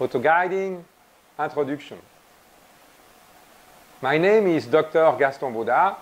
Autoguiding Introduction. My name is Dr. Gaston Baudat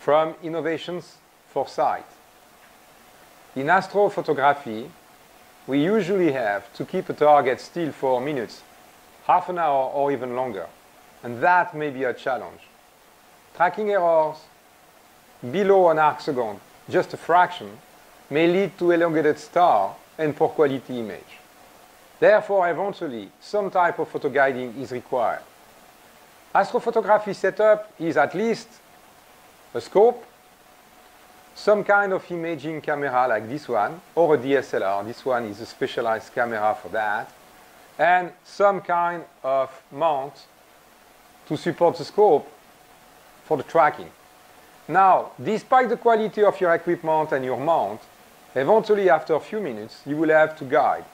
from Innovations Foresight. In astrophotography, we usually have to keep a target still for minutes, half an hour or even longer, and that may be a challenge. Tracking errors below an second, just a fraction, may lead to elongated star and poor quality image. Therefore, eventually, some type of auto guiding is required. Astrophotography setup is at least a scope, some kind of imaging camera like this one, or a DSLR. This one is a specialized camera for that. And some kind of mount to support the scope for the tracking. Now, despite the quality of your equipment and your mount, eventually after a few minutes, you will have to guide.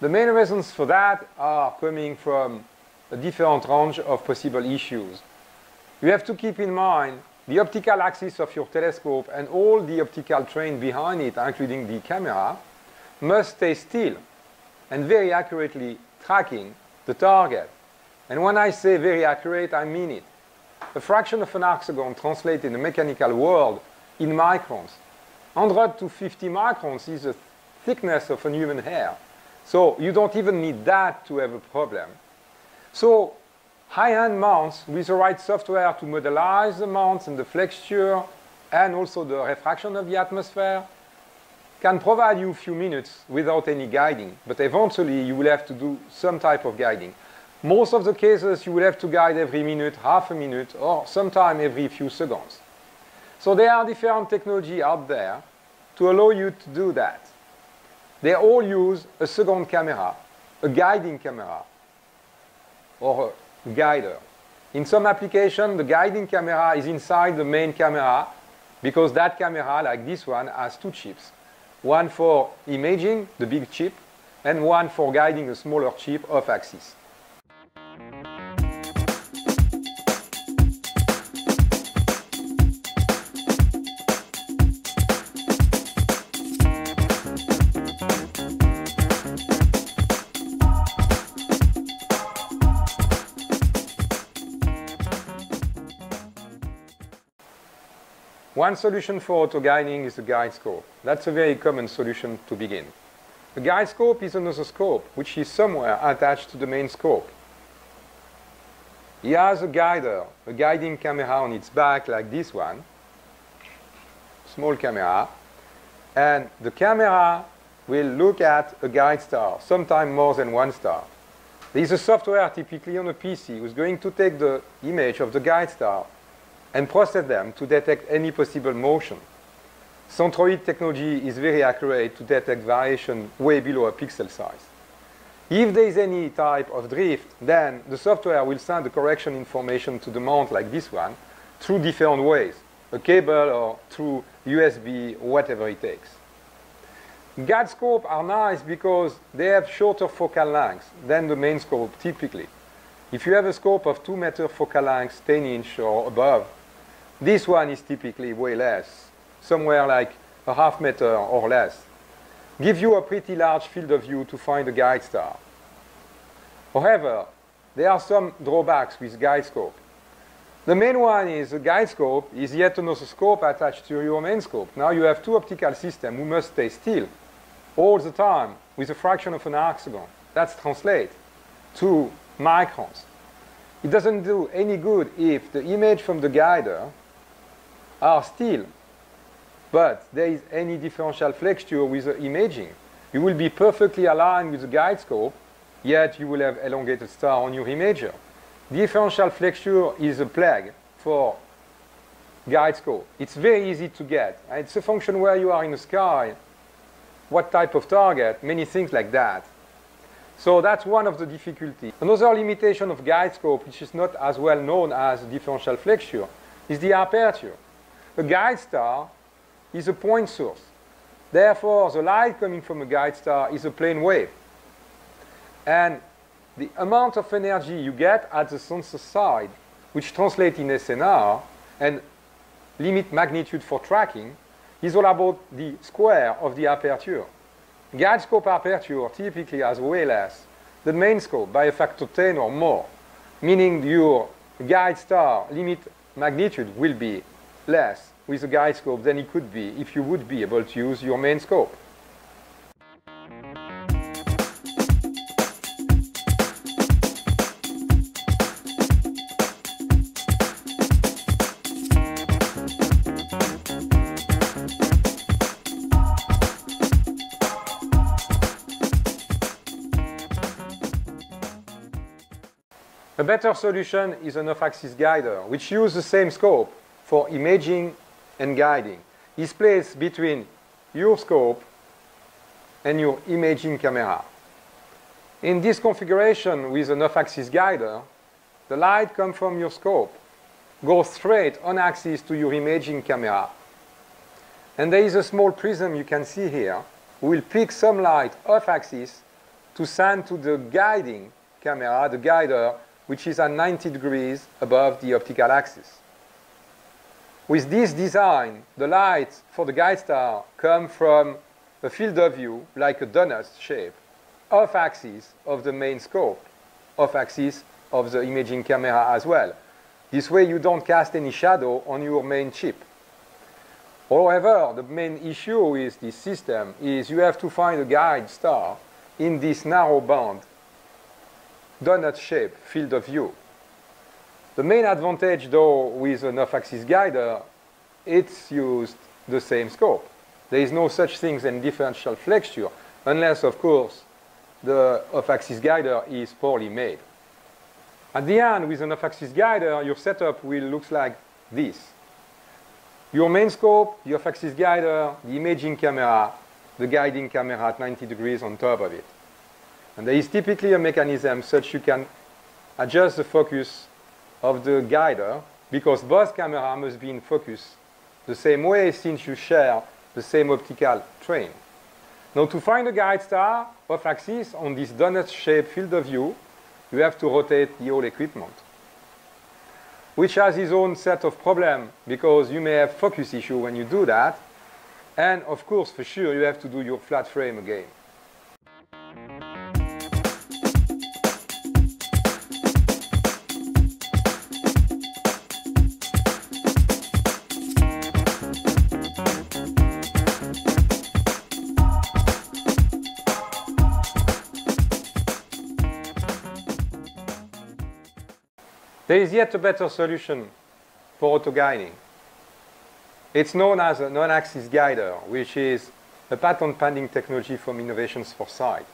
The main reasons for that are coming from a different range of possible issues. You have to keep in mind the optical axis of your telescope and all the optical train behind it, including the camera, must stay still and very accurately tracking the target. And when I say very accurate, I mean it. A fraction of an arc second translated in the mechanical world in microns. 100 to 50 microns is the thickness of a human hair. So you don't even need that to have a problem. So high-end mounts with the right software to modelize the mounts and the flexure and also the refraction of the atmosphere can provide you a few minutes without any guiding. But eventually you will have to do some type of guiding. Most of the cases you will have to guide every minute, half a minute, or sometime every few seconds. So there are different technology out there to allow you to do that. They all use a second camera, a guiding camera, or a guider. In some application, the guiding camera is inside the main camera because that camera, like this one, has two chips. One for imaging, the big chip, and one for guiding a smaller chip off One solution for auto-guiding is the guide scope. That's a very common solution to begin. The guide scope is another scope, which is somewhere attached to the main scope. It has a guider, a guiding camera on its back like this one, small camera, and the camera will look at a guide star, sometimes more than one star. There is a software typically on a PC who's going to take the image of the guide star and process them to detect any possible motion. Centroid technology is very accurate to detect variation way below a pixel size. If there is any type of drift, then the software will send the correction information to the mount like this one through different ways, a cable or through USB, whatever it takes. Guide scopes are nice because they have shorter focal lengths than the main scope typically. If you have a scope of 2 meter focal length, 10 inch or above, this one is typically way less, somewhere like a half meter or less. Give you a pretty large field of view to find a guide star. However, there are some drawbacks with guide scope. The main one is a guide scope is yet another scope attached to your main scope. Now you have two optical systems who must stay still all the time with a fraction of an arc second. That's translate to microns. It doesn't do any good if the image from the guider are still, but there is any differential flexure with the imaging. You will be perfectly aligned with the guide scope, yet you will have elongated star on your imager. Differential flexure is a plague for guide scope. It's very easy to get. It's a function where you are in the sky, what type of target, many things like that. So that's one of the difficulties. Another limitation of guide scope, which is not as well known as differential flexure, is the aperture. A guide star is a point source. Therefore, the light coming from a guide star is a plane wave. And the amount of energy you get at the sensor side, which translates in SNR, and limit magnitude for tracking is all about the square of the aperture. Guide scope aperture typically has way less than main scope by a factor 10 or more, meaning your guide star limit magnitude will be less with a guide scope than it could be if you would be able to use your main scope. A better solution is an off-axis guider, which uses the same scope for imaging and guiding. It's placed between your scope and your imaging camera. In this configuration with an off-axis guider, the light comes from your scope, goes straight on axis to your imaging camera. And there is a small prism you can see here, will pick some light off axis to send to the guiding camera, the guider, which is at 90 degrees above the optical axis. With this design, the lights for the guide star come from a field of view like a donut shape, off axis of the main scope, off axis of the imaging camera as well. This way you don't cast any shadow on your main chip. However, the main issue with this system is you have to find a guide star in this narrow band donut shape field of view. The main advantage though with an off-axis guider, it's used the same scope. There is no such thing as differential flexure, unless of course the off-axis guider is poorly made. At the end, with an off-axis guider, your setup will look like this. Your main scope, your off-axis guider, the imaging camera, the guiding camera at 90 degrees on top of it. And there is typically a mechanism such you can adjust the focus of the guider because both cameras must be in focus the same way since you share the same optical train. Now to find the guide star off axis on this donut-shaped field of view, you have to rotate the whole equipment, which has its own set of problems because you may have focus issue when you do that. And of course, for sure, you have to do your flat frame again. There is yet a better solution for auto-guiding. It's known as an on-axis guider, which is a patent pending technology from Innovations Foresight.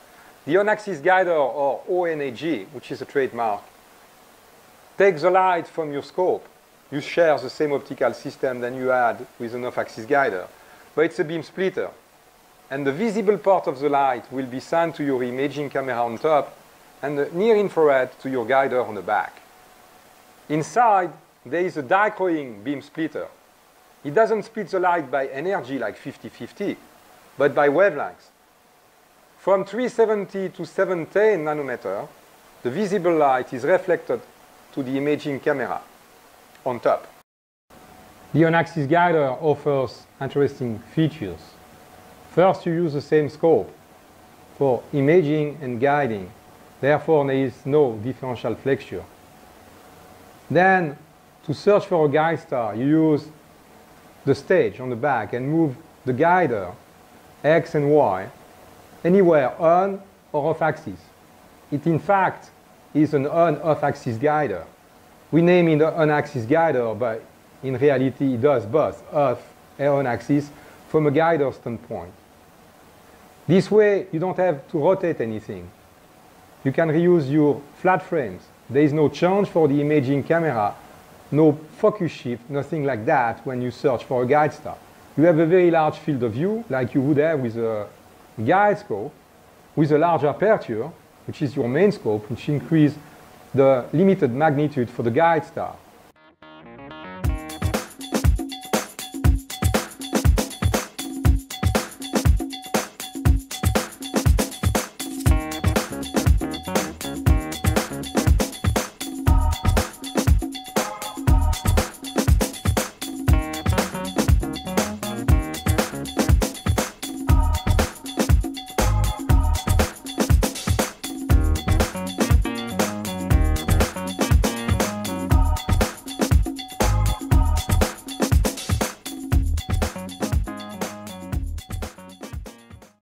The on-axis guider, or ONAG, which is a trademark, takes the light from your scope. You share the same optical system than you had with an off-axis guider, but it's a beam splitter. And the visible part of the light will be sent to your imaging camera on top and the near infrared to your guider on the back. Inside, there is a dichroic beam splitter. It doesn't split the light by energy like 50-50, but by wavelengths. From 370 to 710 nanometer, the visible light is reflected to the imaging camera on top. The on-axis guider offers interesting features. First, you use the same scope for imaging and guiding. Therefore, there is no differential flexure. Then, to search for a guide star, you use the stage on the back and move the guider, X and Y, anywhere on or off axis. It in fact is an on-off axis guider. We name it on axis guider, but in reality it does both off and on axis from a guider standpoint. This way you don't have to rotate anything. You can reuse your flat frames there is no change for the imaging camera, no focus shift, nothing like that when you search for a guide star. You have a very large field of view, like you would have with a guide scope, with a large aperture, which is your main scope, which increases the limited magnitude for the guide star.